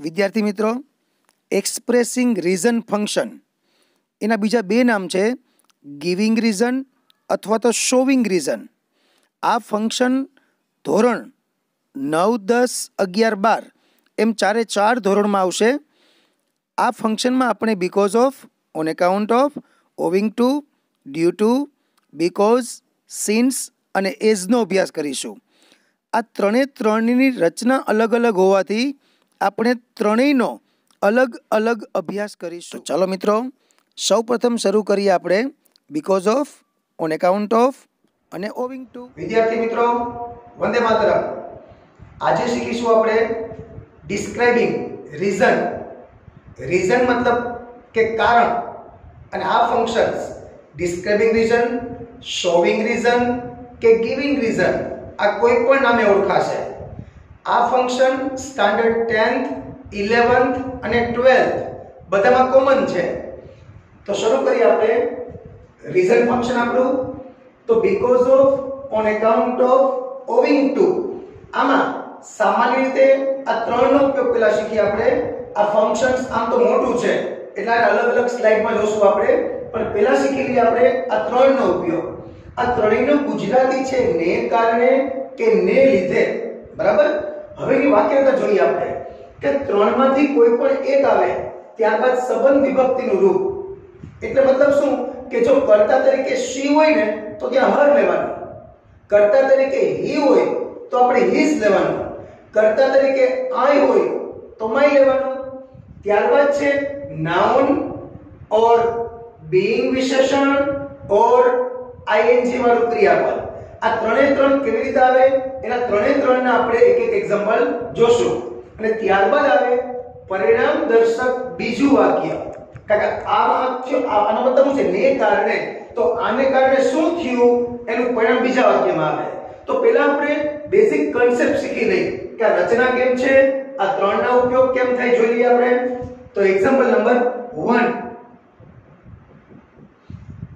વિદ્યાર્થી મિત્રો expressing reason function એના બીજા બે નામ છે ગિવિંગ રીઝન અથવા તો શોવિંગ રીઝન આ ફંક્શન ધોરણ નવ, દસ, અગિયાર, બાર એમ ચારે ચાર ધોરણમાં આવશે. આ ફંક્શનમાં આપણે because of on account of owing to due to because since અને એઝનો અભ્યાસ કરીશું. આ ત્રણે ત્રણની રચના અલગ અલગ હોવાથી આપણે ત્રણેયનો અલગ અલગ અભ્યાસ કરીશું. ચાલો મિત્રો સૌ પ્રથમ શરૂ કરીએ આપણે because of on account of અને ઓવિંગ ટુ વિદ્યાર્થી મિત્રો વંદે માતરમ. આજે શીખીશું આપણે ડિસ્ક્રાઇબિંગ રીઝન રીઝન મતલબ કે કારણ અને આ functions describing reason showing reason કે ગિવિંગ રીઝન આ કોઈ પણ નામે ઓળખાશે. આ ફંક્શન સ્ટાન્ડર્ડ ટેન્થ ઇલેવન્થ અને ટ્વેલ્થ બધામાં કોમન છે. તો શરૂ કરીએ આપણે. રીઝન ફંક્શન આપણું. તો because of on account of owing to આમાં સામાન્ય રીતે આ ત્રણનો ઉપયોગ પહેલાં શીખીએ આપણે. આ ફંક્શન્સ આમ તો મોટું છે. એટલે અલગ અલગ સ્લાઇડમાં જોશું આપણે. પણ પહેલાં શીખી આપણે આ ત્રણનો ઉપયોગ. આ ત્રણેયનો ગુજરાતી છે ને કારણે કે ને લીધે. બરાબર? હવેની વાક્યતા જોઈએ આપણે કે ત્રણમાંથી કોઈ પણ એક આવે, ત્યારબાદ સંબંધ વિભક્તિનું રૂપ. એટલે મતલબ શું? કે જો કર્તા તરીકે શી હોય ને, તો ત્યાં હર લેવાનું. કર્તા તરીકે હી હોય, તો આપણે હિઝ લેવાનું. કર્તા તરીકે આય હોય, તો માય લેવાનું. ત્યારબાદ છે નાઉન ઓર બીઇંગ વિશેષણ ઓર આઈએનજી વાળું ક્રિયાપદ. આ ત્રણે ત્રણ કેવી રીતે આવે? એના ત્રણે ત્રણના આપણે એક એક એક્ઝામ્પલ જોશું. અને ત્યારબાદ આવે પરિણામ દર્શક બીજું વાક્ય. કારણ કે આ વાક્ય આનો મતલબ શું છે? ને કારણે. તો આને કારણે શું થયું? એનું પરિણામ બીજા વાક્યમાં આવે. તો પહેલા આપણે બેઝિક કન્સેપ્ટ શીખી લઈએ કે આ રચના કેમ છે? આ ત્રણના ઉપયોગ કેમ થાય જોઈ લઈએ આપણે? તો એક્ઝામ્પલ નંબર 1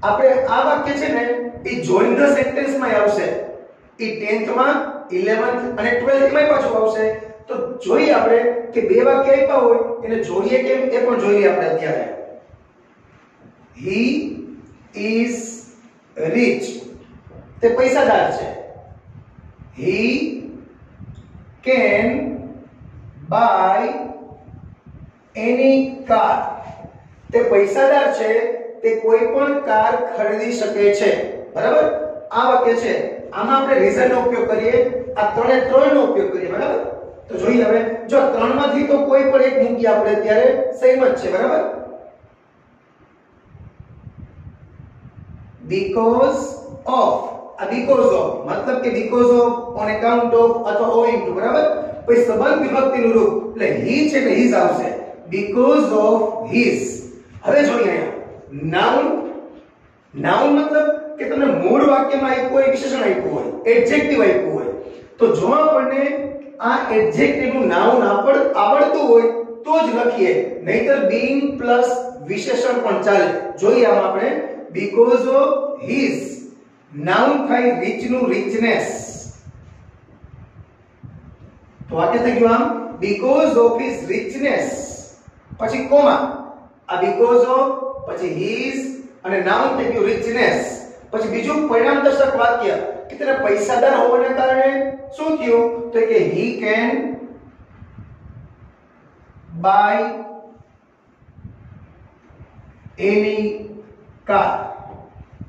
આપણે આ વાક્ય છે ને, એ જોઈન ધ સેન્ટેન્સમાં આવશે. એ 10th માં 11th અને 12th માં પાછું આવશે. તો જોઈએ આપણે કે બે વાક્ય આપ્યા હોય, એને જોડીએ કેમ? એ પણ જોઈએ આપણે અત્યારે. હી ઇઝ રીચ તે પૈસાદાર છે. He can buy any car તે પૈસાદાર છે તે કોઈ પણ કાર ખરીદી શકે છે. બરાબર? આ વાક્ય છે. આમાં આપણે રીઝન નો ઉપયોગ કરીએ. આ ત્રણે ત્રણ નો ઉપયોગ કરીએ. બરાબર? તો જોઈએ હવે, જો ત્રણમાંથી તો કોઈ પણ એક મૂકીએ આપણે અત્યારે સેમ જ છે. બરાબર? Because of. આ because of. મતલબ કે because of on account of અથવા owing to બરાબર? પછી સંબંધ વિભક્તિનું રૂપ. એટલે હી છે એટલે હિઝ આવશે. Because of his. હવે જોઈએ નાઉન નાઉન મતલબ કે તમને મૂળ વાક્યમાં આપ્યું હોય, વિશેષણ આપ્યું હોય એડજેક્ટિવ આપ્યું હોય. તો જો આપણને આ એડજેક્ટિવનું નાઉન આપણ, આવડતું હોય, તો જ લખીએ. નહીતર being પ્લસ વિશેષણ પણ ચાલે. જોઈએ આમ આપણે. બીકોઝ ઓફ હિઝ નાઉન થાય રીચનું રીચનેસ તો વાક્ય થઈ ગયું આમ. બીકોઝ ઓફ હિઝ રીચનેસ પછી કોમા? આ બીકોઝ of પછી હિઝ અને નાઉન થઈ ગયું રિચનેસ પછી બીજું પરિણામ દર્શક વાક્ય કે તેને પૈસાદાર હોવાને કારણે શું થયું? તો કે he can buy any car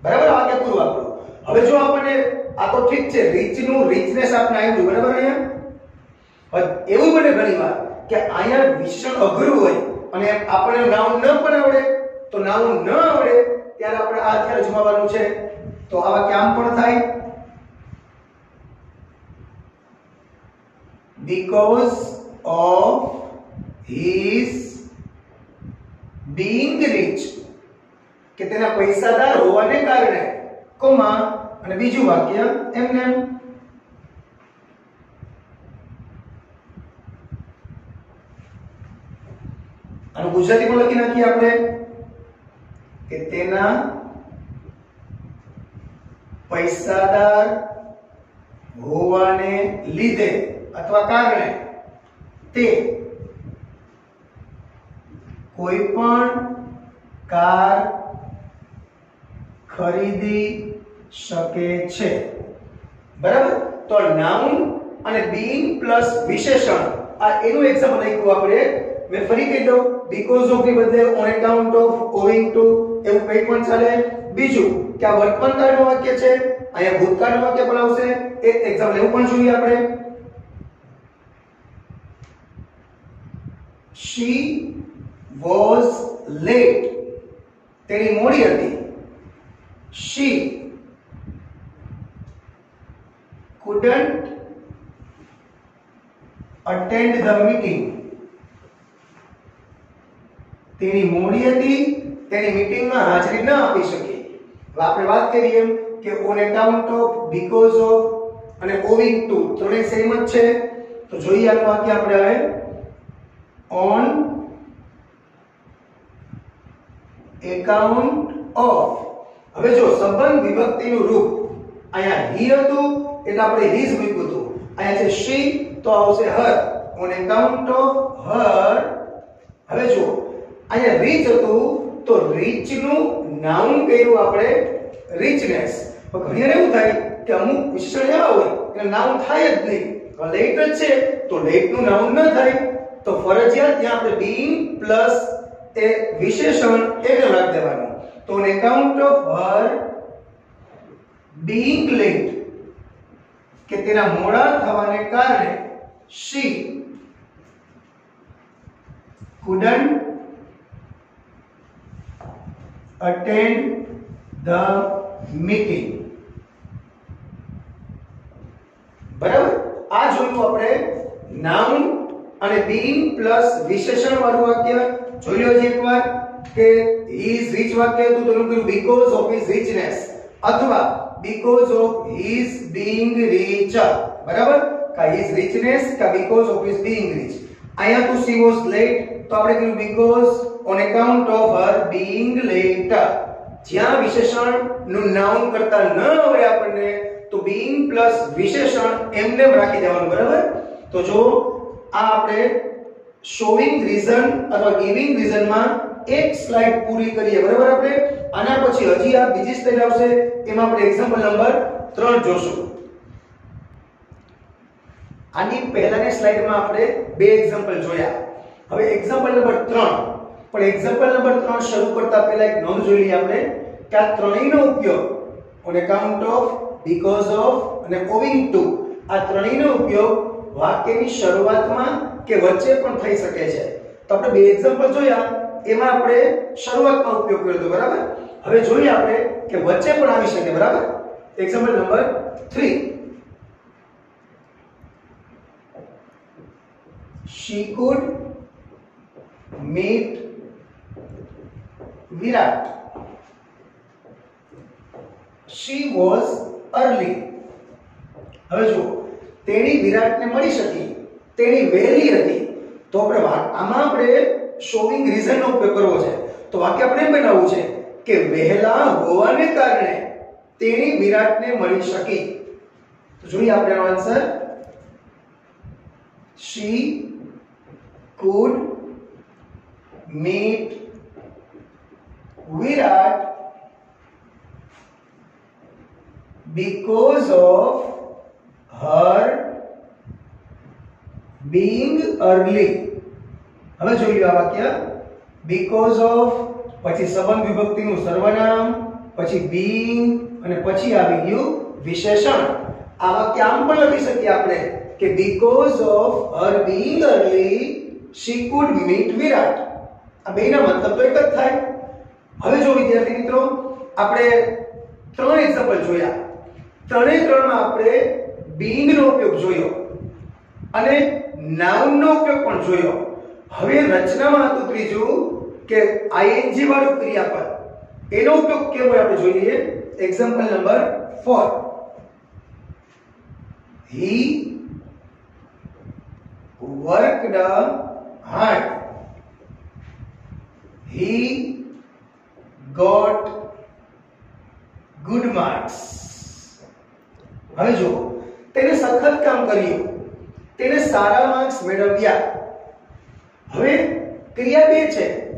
બરાબર વાક્ય પૂરું આપણું. હવે જો આપણને આ તો ઠીક છે રીચનું રીચનેસ આપણે આવ્યું બરાબર અહીંયા? એવું બને ઘણી વાર કે અહીંયા વિશેષણ અઘરું હોય અને આપણને નામ ન પણ આવડે. તો નાઉન ન આવડે ત્યારે આપણે આ અત્યારે જમાવવાનું છે. તો આ વાક્ય આમ પણ થાય. Because of his being rich. કે તેના પૈસાદાર હોવાને કારણે, કોમા, અને બીજું વાક્ય એમને. અને ગુજરાતી ગુજરાતીમાં લખી નાખીએ આપણે. કે તેના પૈસાદાર હોવાને લીધે અથવા કારણે તે કોઈ પણ કાર ખરીદી શકે છે. બરાબર? તો નાઉન અને બીઇંગ પ્લસ વિશેષણ, આ એનું એક્ઝામ્પલ લખ્યું આપણે. મેં ફરી કહી દઉં. બીકોઝ ઓફની બદલે on account of owing to એવું કંઈ પણ ચાલે. બીજું કે આ વર્તમાન કાળનું વાક્ય છે, અહીંયા ભૂતકાળનું વાક્ય પણ આવશે. એક એક્ઝામ્પલ એવું પણ જોઈએ આપણે. She was late. તેની મોડી હતી. She couldn't attend the meeting. તેની મોડી હતી તેની મીટિંગમાં હાજરી ન આપી શકે આપણે વાત કરીએ કે on account of because of અને ઓવિંગ ટુ ત્રણેય સેમ જ છે તો જોઈએ આનું વાક્ય આપણે હવે ઓન એકાઉન્ટ ઓફ હવે જો સંબંધ વિભક્તિનું રૂપ અહીંયા હી હતું એટલે આપણે his મૂક્યું હતું. અહીંયા છે શી તો આવશે her on account of her હવે જો અહીંયા રીચ હતું તો રીચનું નાઉન કર્યું આપણે રીચનેસ પણ ઘણી એવું થાય કે અમુક વિશેષણ એવા હોય એટલે નાઉન થાય જ નહીં. લેટ જ છે, તો લેટનું નાઉન ન થાય. તો ફરજિયાત ત્યાં આપણે being પ્લસ એ વિશેષણ એને લાગ દેવાનું. તો on account of her being late કે તેના મોડા થવાને કારણે she couldn't attend the meeting બરાબર આ જોયું આપણે નાઉન અને being પ્લસ વિશેષણ વાળું વાક્ય જોઈ લો જે એકવાર કે he is rich વાક્ય તો એનું કયું because of his richness અથવા because of his being rich બરાબર કા his richness કા because of his being rich અહીંયા તો she was late. તો આપણે કીધું, because on account of her being late જ્યાં વિશેષણનું નાઉન કરતા ન આવડે આપણને, તો being પ્લસ વિશેષણ એમને રાખી દેવાનું, બરાબર? તો જો આ આપણે શોવિંગ રીઝન અથવા ગિવિંગ રીઝનમાં એક સ્લાઇડ પૂરી કરીએ, બરાબર આપણે? આના પછી હજી આ બીજી સ્લાઇડ આવશે. એમાં આપણે એક્ઝામ્પલ નંબર 3 જોશું. આની પહેલાની સ્લાઇડમાં આપણે બે એક્ઝામ્પલ જોયા. હવે એક્ઝામ્પલ નંબર 3 પણ એક્ઝામ્પલ નંબર 3 શરૂ કરતા પહેલા એક નોંધ જોઈ લઈએ આપણે કે આ ત્રણેયનો ઉપયોગ on account of because of અને ઓવિંગ ટુ આ ત્રણેયનો ઉપયોગ વાક્યની શરૂઆતમાં કે વચ્ચે પણ થઈ શકે છે. તો આપણે બે એક્ઝામ્પલ જોયા. એમાં આપણે શરૂઆતમાં ઉપયોગ કર્યો હતો, બરાબર? હવે જોઈએ આપણે કે વચ્ચે પણ આવી શકે, બરાબર? Example number 3 she could meet Virat. She was early. હવે જો તેણી વિરાટને મળી શકી, તેણી વહેલી હતી. તો આપણે આમાં આપણે શોવિંગ રીઝનનો ઉપયોગ કરવો છે. તો વાક્ય આપણે એમ બનાવવું છે કે વહેલા હોવાને કારણે તેણી વિરાટને મળી શકી. જોઈએ આપણે આનો answer she could meet Virat because of her being early હવે જોઈ લો આ વાક્ય because of પછી સંબંધ વિભક્તિનું સર્વનામ પછી being અને પછી આવી ગયું વિશેષણ આ વાક્ય આમ પણ લખી શકીએ આપણે કે because of her being early she could meet Virat. આ બેના મતલબ તો એક જ થાય. હવે જો વિદ્યાર્થી મિત્રો, આપણે ત્રણ એક્ઝામ્પલ જોયા. ત્રણે ત્રણમાં આપણે being નો ઉપયોગ જોયો અને નાઉન નો ઉપયોગ પણ જોયો. હવે રચનામાં હતું ત્રીજું કે ing વાળું ક્રિયાપદ. એનો ઉપયોગ કેવો હોય આપણે જોઈ લઈએ example number 4 he worked hard he got good marks. હવે જો તેને સખત કામ કર્યું. તેને સારા માર્ક્સ મેળવ્યા. હવે ક્રિયા બે છે.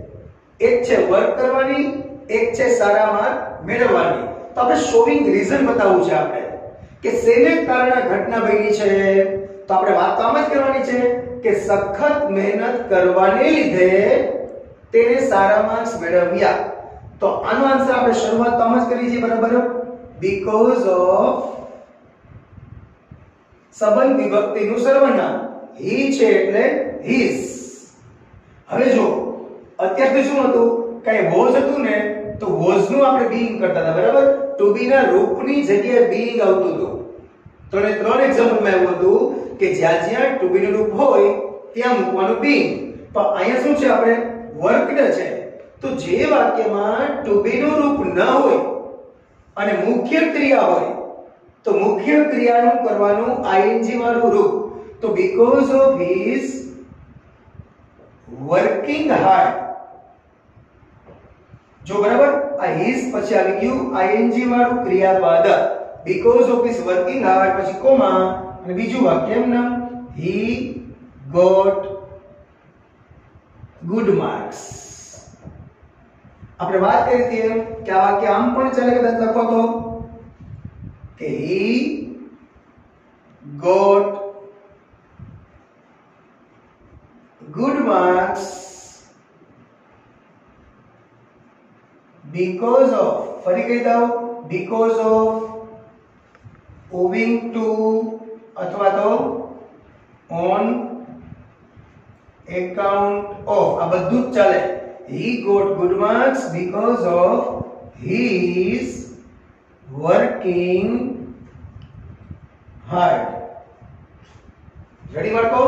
એક છે વર્ક કરવાની, એક છે સારા માર્ક મેળવવાની. તો આપણે શોવિંગ રીઝન બતાવવું છે આપણે. કે શેને કારણે ઘટના બની છે? તો આપણે વાત તો આમ જ કરવાની છે કે સખત મહેનત કરવાને લીધે તેને સારા માર્ક્સ મેળવ્યા. તો આનો આન્સર આપણે શરૂઆત તો આમ જ કરી છે બરાબર? બીકોઝ ઓફ સંબંધ વિભક્તિનું સર્વનામ. હી છે એટલે હિસ હવે જો અત્યાર સુધી શું હતું? કઈ વોઝ હતું ને, તો વોઝનું આપણે બીઈંગ કરતા હતા, બરાબર? ટુ બી ના રૂપની જગ્યાએ બીઈંગ આવતું હતું. ત્રણે ત્રણ એક્ઝામ્પલમાં એવું હતું. કે જ્યાં જ્યાં ટુ નું રૂપ હોય, ત્યાં મૂકવાનું બી પણ અહીંયા શું છે આપણે? વર્કડ છે. તો જે વાક્યમાં ટુ બી નું રૂપ ન હોય અને મુખ્ય ક્રિયા હોય, તો મુખ્ય ક્રિયાનું કરવાનું આઈએનજી વાળું રૂપ. તો because of his working hard જો બરાબર? આ હિઝ પછી આવી ગયું આઈએનજી વાળું ક્રિયાપદ because of his working hard પછી કોમા અને બીજું વાક્ય એમ નામ હી ગોટ ગુડ માર્ક્સ આપણે વાત કરી હતી એમ કે આ વાક્ય આમ પણ ચાલે કદાચ લખો તો કે he got good marks because of ફરી કહી દઉં because of owing to અથવા તો ઓન એકાઉન્ટ ઓફ આ બધું જ ચાલે. He got good marks because of his working hard. Ready બાળકો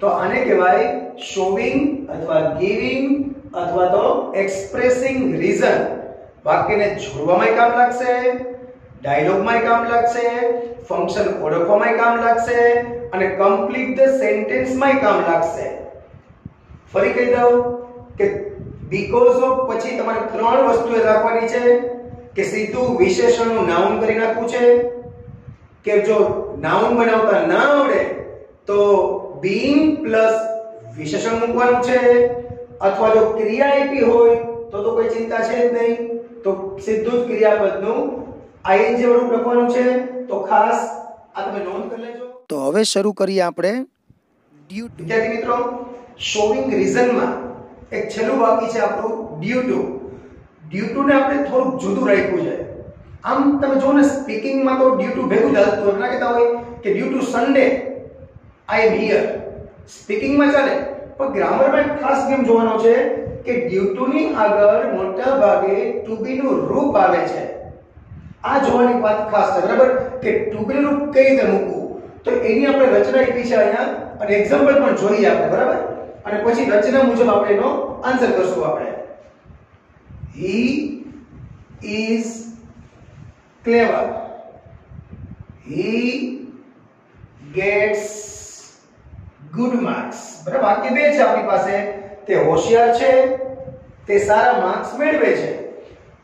તો આને કહેવાય શોવિંગ અથવા ગિવિંગ અથવા તો એક્સપ્રેસિંગ રીઝન વાક્યને જોડવામાં કામ લાગશે. ડાયલોગમાં કામ લાગશે ફંક્શન ઓળખવામાં કામ લાગશે, અને કમ્પ્લીટ ધ સેન્ટેન્સમાં કામ લાગશે. ફરી કહી દઉં કે બીકોઝ ઓફ પછી તમારે ત્રણ વસ્તુ રાખવાની છે, કે સીધું વિશેષણનું નાઉન કરી નાખવું છે, કે જો નાઉન બનાવતા ના આવડે, તો being પ્લસ વિશેષણ મૂકવાનું છે, અથવા જો ક્રિયા આપી હોય, તો તો કોઈ ચિંતા છે જ નહીં. તો સીધું જ ક્રિયાપદનું આઈએનજી વાળું લખવાનું છે તો ખાસ આ તમે નોંધ કરી લેજો. તો હવે શરૂ કરીએ આપણે. ડ્યુ ટુ વિદ્યાર્થી મિત્રો શોવિંગ રીઝનમાં એક છેલ્લું બાકી છે આપણું ડ્યુ ટુ ડ્યુ ટુ ને આપણે થોડુંક જુદું રાખ્યું છે. આમ તમે જો ને સ્પીકિંગમાં તો ડ્યુ ટુ ભેગું જ હાલતું હોય. ના કહેતા હોય કે due to Sunday I am here સ્પીકિંગમાં ચાલે. પણ ગ્રામરમાં એક ખાસ નિયમ જોવાનો છે કે ડ્યુ ટુ ની આગળ મોટા ભાગે ટુ બી નું રૂપ આવે છે. આ જોવાની વાત ખાસ છે, બરાબર? કે ટુ બી નું રૂપ કઈ રીતે મૂકવું? તો એની આપણે રચના આપી છે અહીંયા, અને એક્ઝામ્પલ પણ જોઈએ આપણે, બરાબર? અને પછી રચના મુજબ આપણે એનો આન્સર કરશું આપણે. He is clever he gets good marks બરાબર? બાકી બે છે આપણી પાસે. તે હોશિયાર છે, તે સારા માર્ક્સ મેળવે છે.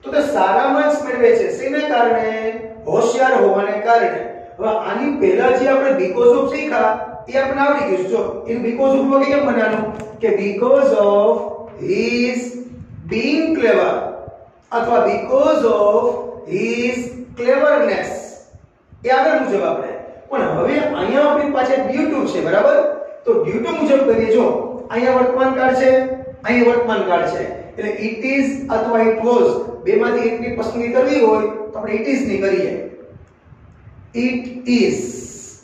તો તે સારા માર્ક્સ મેળવે છે. શેને કારણે? હોશિયાર હોવાને કારણે. હવે આની પહેલા જે આપણે બીકોઝ ઓફ શીખા એ આપણે આવડી ગયું જો ઇન બીકોઝ ઓફ વગેરે કેમ બનાવવાનું કે because of his being clever અથવા બીકોઝ ઓફ હિઝ ક્લેવરનેસ એ આગળ મુજબ આપણે. પણ હવે અહીંયા આપણી પાસે ડ્યુ ટુ છે, બરાબર? તો ડ્યુ ટુ મુજબ કરીએ. જો, અહીંયા વર્તમાન કાળ છે, અહીંયા વર્તમાન કાળ છે. એટલે ઇટ ઇઝ અથવા ઇટ વોઝ બેમાંથી એકની પસંદગી કરવી હોય તો આપણે ઇટ ઇઝની કરીએ. ઇટ ઇઝ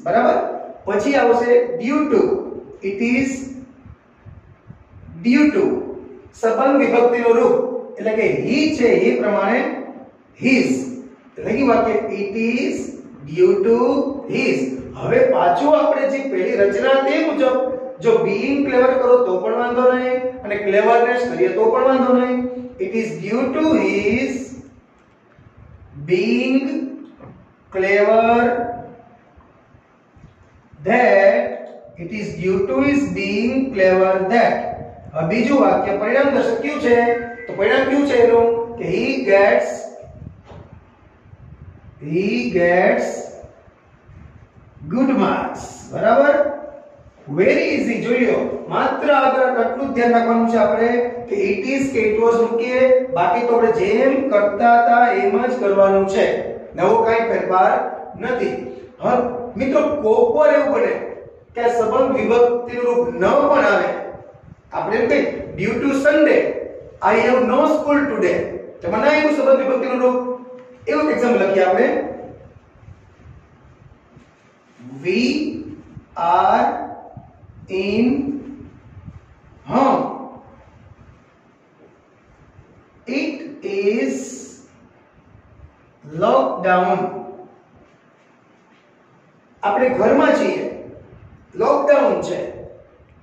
બરાબર? પછી આવશે due to it is due to સંબંધ વિભક્તિનો રૂપ. એટલે કે હી છે એ પ્રમાણે હિઝ એટલે કે વાક્ય it is due to his હવે પાછું આપણે જે પહેલી રચના તે મુજબ જો બીઇંગ ક્લેવર કરો તો પણ વાંધો નહીં, અને ક્લેવરનેસ કરીએ તો પણ વાંધો નહીં. It is due to his being clever that it is due to his being clever that હવે બીજું વાક્ય પરિણામ દર્શક કયું છે? તો પરિણામ કયું છે એનું? કે he gets he gets good marks. બરાબર? વેરી ઈઝી જોઈ લો માત્ર આગળ આટલું ધ્યાન રાખવાનું છે આપણે કે ઇટ ઇઝ કે ઈટ વોઝ મૂકીએ. બાકી તો આપણે જેમ કરતા હતા એમ જ કરવાનું છે. નવો કાંઈ ફેરફાર નથી. હવે મિત્રો, કોક એવું બને કે આ સંબંધ વિભક્તિનું રૂપ ન પણ આવે આપણે એમ કહીએ due to Sunday I have no school today તો મને આવ્યું સંબંધ વિભક્તિનું રૂપ? એવું એક્ઝામ્પલ લખીએ આપણે. વી are in home it is lockdown. આપણે ઘરમાં છીએ. લોકડાઉન છે.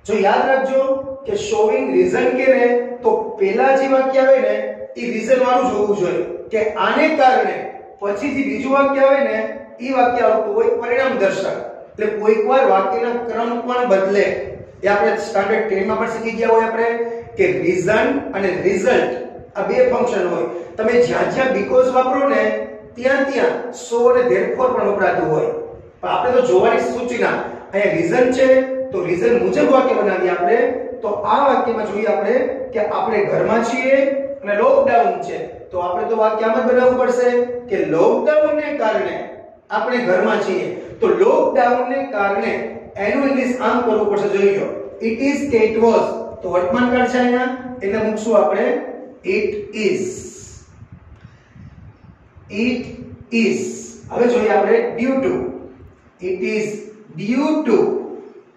જો યાદ રાખજો કે શોવિંગ રીઝન કે ને, તો પેલા જે વાક્ય આવે ને, એ રીઝન વાળું જ હોવું જોઈએ. કે આને કારણે, પછીથી બીજું વાક્ય આવે ને, એ વાક્ય આવતું હોય, પરિણામ દર્શક એટલે કોઈક વાર વાક્યના ક્રમ પણ બદલે. એ આપણે સ્ટાન્ડર્ડ 10 માં પણ શીખી ગયા હોય આપણે કે રીઝન અને રિઝલ્ટ આ બે ફંક્શન હોય. તમે જ્યાં જ્યાં બીકોઝ વાપરો ને ત્યાં ત્યાં સો અને ધેરફોર પણ વપરાતું હોય. પણ આપણે તો જોવાની સૂચના, અહીંયા રીઝન છે, તો રીઝન મુજબ વાક્ય બનાવીએ આપણે, તો આ વાક્યમાં જોઈએ આપણે કે આપણે ઘરમાં છીએ અને લોકડાઉન છે. તો આપણે તો વાક્ય આમ જ બનાવવું પડશે કે લોકડાઉનને કારણે આપણે ઘરમાં છીએ. તો લોકડાઉનને કારણે એનું ઇંગ્લિશ આમ કરવું પડશે. જોઈ લો. ઇટ ઇઝ કે ઇટ વોઝ તો વર્તમાન કાળ છે અહીંયા. એટલે મૂકશું આપણે. ઇટ ઇઝ ઇટ ઇઝ હવે જોઈએ આપણે due to it is due to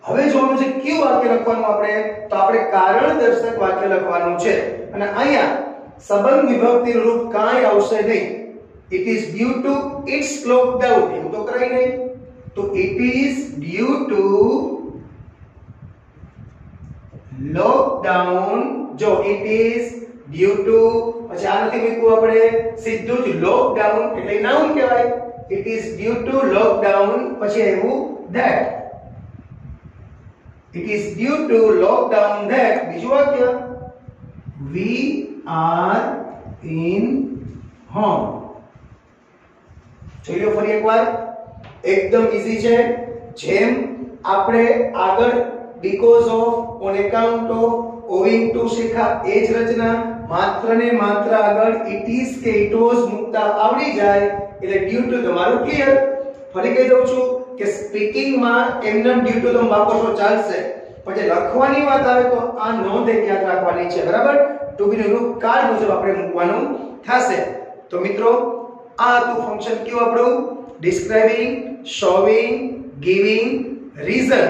હવે જોવાનું છે કયું વાક્ય લખવાનું આપણે? તો આપણે કારણ દર્શક વાક્ય લખવાનું છે. અને અહીંયા સંબંધ વિભક્તિનું રૂપ કાંઈ આવશે નહીં. It is due to its lockdown એવું તો કરાય નહીં. તો it is due to lockdown જો ઇટ ઇઝ ડ્યુ ટુ પછી આ નથી મૂકવું આપણે, સીધું જ લોકડાઉન એટલે નાઉન કહેવાય. It is due to lockdown પછી આવ્યું that it is due to lockdown that બીજું વાક્ય વી આર ઇન હોમ જોઈ લો ફરી એકવાર. એકદમ ઈઝી છે. જેમ આપણે આગળ because of on account of owing to શીખા એ જ રચના, માત્ર ને માત્ર આગળ ઇટ ઇઝ કે ઇટ વોઝ મુકતા આવડી જાય એટલે ડ્યુ ટુ તમારું ક્લિયર ફરી કહી દઉં છું કે સ્પીકિંગમાં એમનેમ ડ્યુ ટુ તમે વાપરશો ચાલશે. પણ જે લખવાની વાત આવે તો આ નોંધ એક યાદ રાખવાની છે, બરાબર? ટુ બી નું કાર્ડ મુજબ આપણે મૂકવાનું થશે. તો મિત્રો આ હતું ફંક્શન કયું આપણું? ડિસ્ક્રાઇબિંગ શોવિંગ ગિવિંગ રીઝન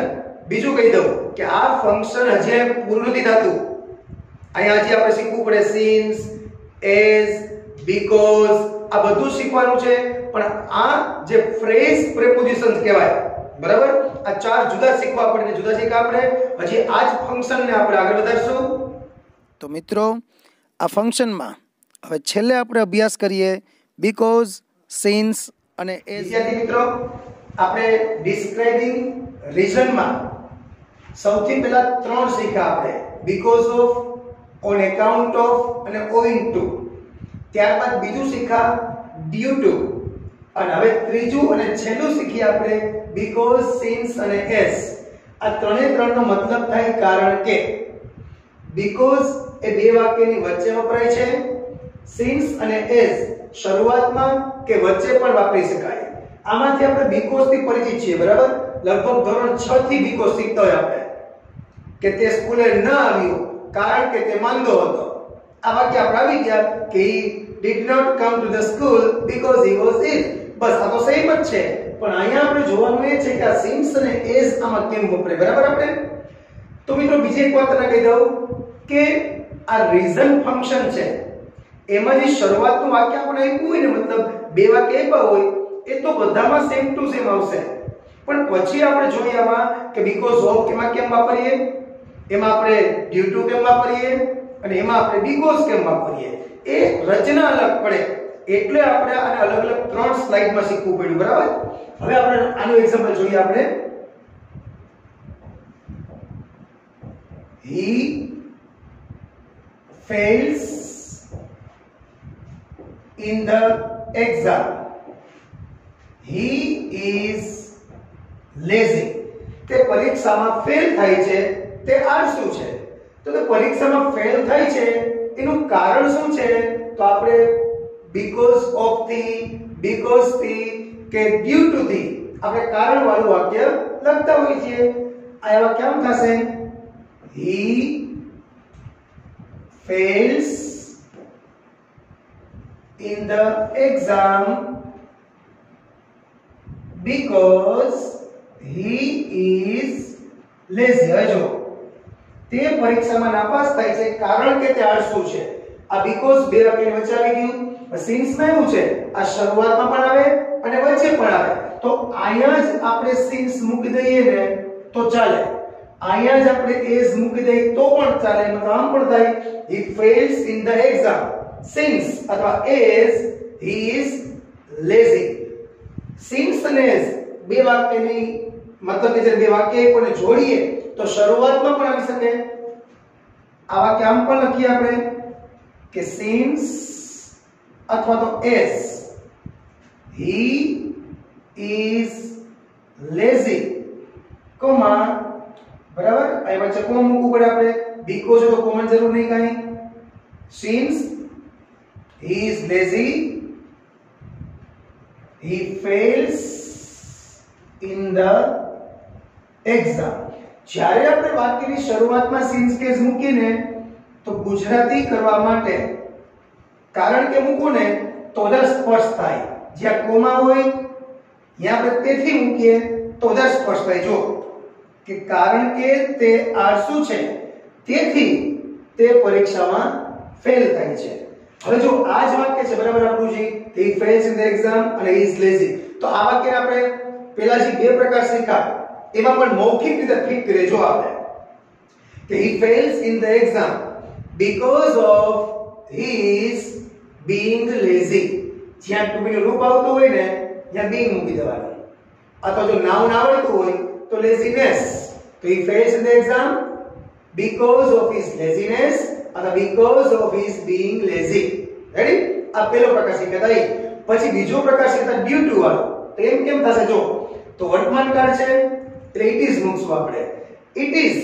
બીજું કહી દઉં કે આ ફંક્શન હજી પૂરું નથી થતું. અહીંયા હજી આપણે શીખવું પડે સિન્સ એઝ બીકોઝ આ બધું શીખવાનું છે. પણ આ જે ફ્રેઝ પ્રેપોઝિશન્સ કહેવાય, બરાબર? આ ચાર જુદા શીખવા પડે ને જુદા શીખવા આપણે. હજી આ જ ફંક્શનને આપણે આગળ વધારશું. તો મિત્રો, આ ફંક્શનમાં હવે છેલ્લે આપણે અભ્યાસ કરીએ બીકોઝ સિન્સ અને એ વિદ્યાર્થી મિત્રો, આપણે ડિસ્ક્રાઇબિંગ રીઝનમાં સૌથી પહેલા ત્રણ શીખ્યા આપણે. Because of on account of અને ઓઇંગ ટુ ત્યારબાદ બીજું શીખ્યા ડ્યુ ટુ અને હવે ત્રીજું અને છેલ્લું શીખીએ આપણે બીકોઝ સિન્સ અને એસ આ ત્રણે ત્રણનો મતલબ થાય કારણ કે. બીકોઝ એ બે વાક્યની વચ્ચે વપરાય છે. સિન્સ અને એસ શરૂઆતમાં કે વચ્ચે પણ વાપરી શકાય. આમાંથી આપણે બીકોસથી પરિચિત છીએ, બરાબર? લગભગ ધોરણ 6 થી બીકોસ શીખતા હોય આપણે. કે તે સ્કૂલે ન આવ્યો, કારણ કે તે માંદો હતો. આ વાક્ય આપણે આવી ગયા કે he did not come to the school because he was ill. બસ, આ તો સેમ જ છે. પણ અહીંયા આપણે જોવાનું એ છે કે આ સિમ્સ અને એઝ આમાં કેમ વપરાય, બરાબર આપણે? તો મિત્રો બીજી એક વાત તમને કહી દઉં કે આ રીઝન ફંક્શન છે. એમાં જે શરૂઆતનું વાક્ય આપણે આપ્યું હોય ને, મતલબ બે વાક્ય આપ્યા હોય, એ તો બધામાં સેમ ટુ સેમ આવશે. પણ પછી આપણે જોઈએ આમાં કે બીકોઝ ઓફ કેમાં કેમ વાપરીએ? એમાં આપણે ડ્યુ ટુ કેમ વાપરીએ? અને એમાં આપણે બીકોઝ કેમ વાપરીએ? એ રચના અલગ પડે. એટલે આપણે આને અલગ અલગ ત્રણ સ્લાઇડમાં શીખવું પડ્યું, બરાબર? હવે આપણે આનું એક્ઝામ્પલ જોઈએ આપણે. He fails in the exam. He is lazy. તે પરીક્ષામાં ફેલ થાય છે, તે આળસુ છે? તો કે પરીક્ષામાં ફેલ થાય છે, એનું કારણ શું છે? તો આપણે બીકોઝ ઓફથી બીકોઝથી કે ડ્યુ ટુ થી આપણે કારણ વાળું વાક્ય લખતા હોઈએ છીએ. આ એવા કેમ થશે? હી fails in the exam because he is lazy. હવે જો તે પરીક્ષામાં નાપાસ થાય છે કારણ કે તે આળસુ છે. આ બીકોઝ બે વચ્ચે આવી ગયું સિન્સમાં એવું છે, આ શરૂઆતમાં પણ આવે અને વચ્ચે પણ આવે. તો અહીંયા જ આપણે સિન્સ મૂકી દઈએ ને, તો ચાલે. અહીંયા જ આપણે એઝ મૂકી દઈએ તો પણ ચાલે એમાં કામ પણ થાય. He fails in the exam. Since અથવા as he is lazy. Since અને as બે વાક્યની મતલબ કે જ્યારે બે વાક્ય કોને જોડીએ, તો શરૂઆતમાં પણ આવી શકે. આ વાક્ય આમ પણ લખીએ આપણે કે since અથવા તો as he is lazy. Comma, બરાબર? અહીં વચ્ચે કોમ મૂકવું પડે આપણે. બીકોઝ તો કોમન જરૂર નહીં કાંઈ. Since he is lazy. He fails in the exam. જ્યારે આપણે વાક્યની શરૂઆતમાં સિન્સ કેસ મૂકીને તો ગુજરાતી કરવા માટે, કારણ કે મૂકો ને તો જ સ્પષ્ટ થાય. જ્યાં કોમા હોય, ત્યાં આપણે તેથી મૂકીએ, તો જ સ્પષ્ટ થાય. જો કે કારણ કે તે આળસુ છે, તેથી તે પરીક્ષામાં ફેલ થાય છે. હવે જો આ જ વાક્ય છે બરાબર આપણું જે he fails in the exam અને he is lazy તો આ વાક્ય આપણે પેલા જે બે પ્રકાર શીખ્યા એમાં પણ મૌખિક રીતે ફિટ કરીએ જો આપણે કે he fails in the exam because of his being lazy જ્યાં to be નું રૂપ આવતું હોય ને ત્યાં being મૂકી દેવાનું અથવા જો નાઉન આવડતું હોય તો laziness તો he fails in the exam because of his laziness અથવા because of his being lazy ready આ પહેલો પ્રકાર હતા એ પછી બીજો પ્રકાર શીખ્યા ડ્યુ ટુ વાળો. તો એમ કેમ થશે? જો, તો વર્તમાન કાળ છે, એટલે ઇટ ઇઝ મૂકશું આપણે. It is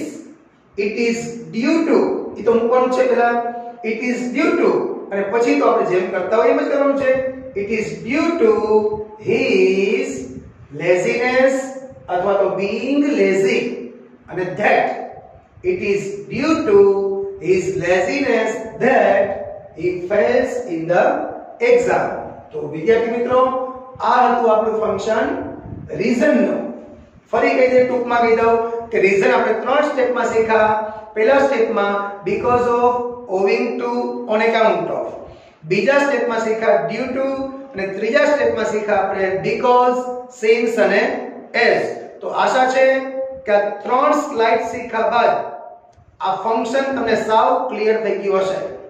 it is due to એ તો મૂકવાનું છે પેલા ઇટ ઇઝ ડ્યુ ટુ અને પછી તો આપણે જેમ કરતા હોય એમ જ કરવાનું છે. It is due to his laziness અથવા તો being લેઝી અને that it is due to his laziness that he fails in the exam. તો વિદ્યાર્થી મિત્રો, આ હતું આપણું ફંક્શન રીઝનનું. ફરી કહી દે ટૂંકમાં કહી દઉં કે રીઝન આપણે ત્રણ સ્ટેપમાં શીખ્યા. પહેલા સ્ટેપમાં because of owing to on account of બીજા સ્ટેપમાં શીખ્યા ડ્યુ ટુ અને ત્રીજા સ્ટેપમાં શીખ્યા આપણે બીકોઝ સિન્સ અને એસ તો આશા છે કે આ ત્રણ સ્લાઇડ શીખ્યા બાદ આ ફંક્શન તમને સાવ ક્લિયર થઈ ગયું હશે.